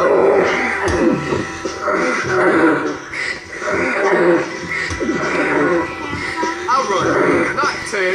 I'll run, not two.